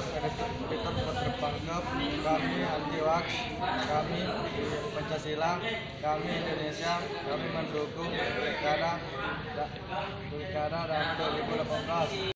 Peter berpanggap kami anti wax, kami Pancasila, kami Indonesia, kami mendukung pilkada pilkada dan 2018.